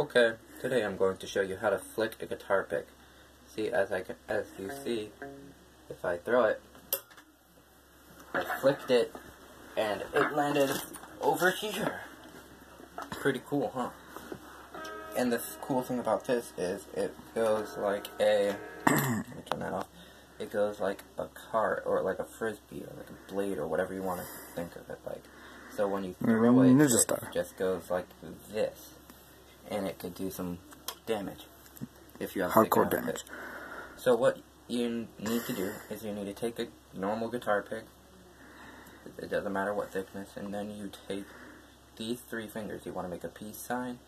Okay, today I'm going to show you how to flick a guitar pick. See, as I as you see, if I throw it, I flicked it, and it landed over here. Pretty cool, huh? And the cool thing about this is it goes like a, let me turn that off. It goes like a cart, or like a frisbee, or like a blade, or whatever you want to think of it like. So when you throw Mm, it, it just goes like this and it could do some damage if you have Hardcore damage. pick. So what you need to do is you need to take a normal guitar pick. It doesn't matter what thickness, and then you take these three fingers. You want to make a peace sign,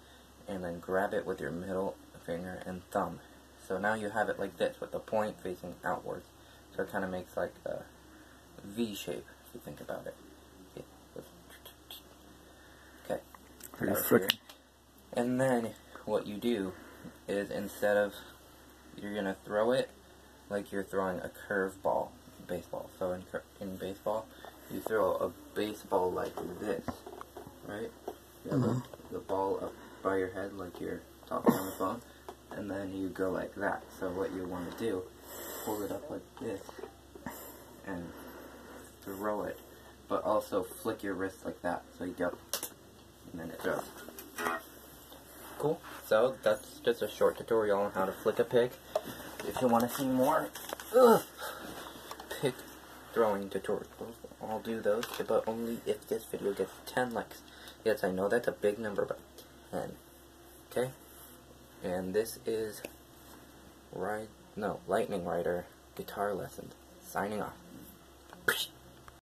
and then grab it with your middle finger and thumb. So now you have it like this, with the point facing outwards. So it kind of makes like a V shape, if you think about it. Okay. Are you flicking? And then what you do is instead of you're gonna throw it like you're throwing a curveball baseball. So in in baseball, you throw a baseball like this, right? You Mhm. the, the ball up by your head like you're talking on the phone, and then you go like that. So what you want to do, hold it up like this, and throw it, but also flick your wrist like that. So you go, and then it throws. Cool. So that's just a short tutorial on how to flick a pick. If you want to see more ugh, pick throwing tutorials, I'll do those, but only if this video gets 10 likes. Yes, I know that's a big number, but 10. Okay? And this is right no, Lightning Rider guitar lesson. Signing off.